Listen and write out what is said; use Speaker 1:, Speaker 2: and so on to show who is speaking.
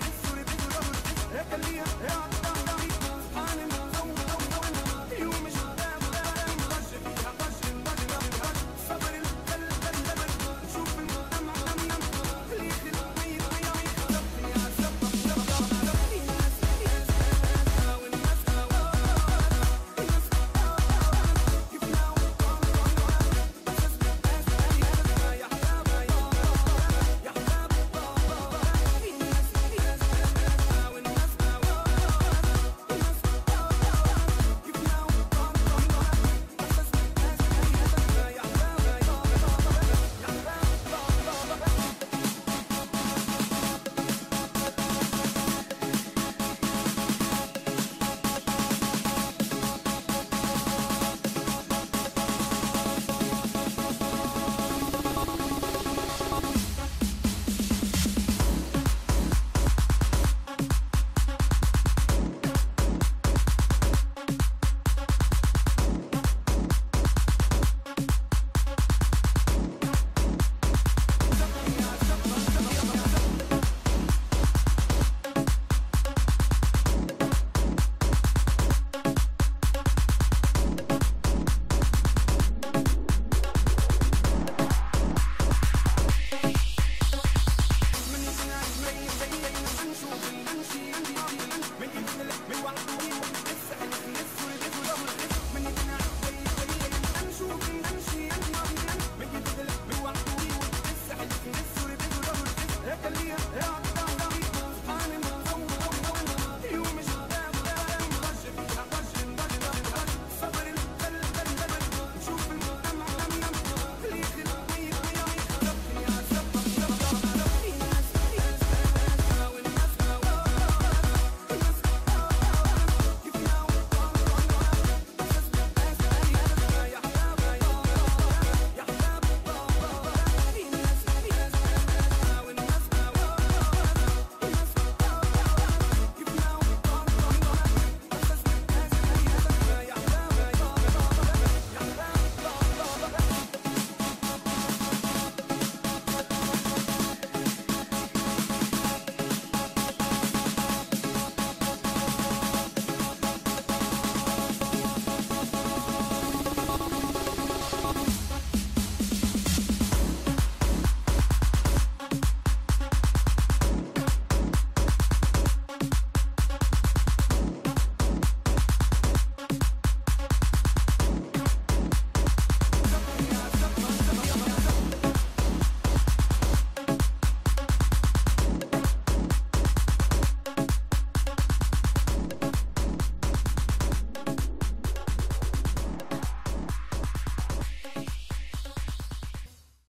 Speaker 1: Suri, Suri, Suri,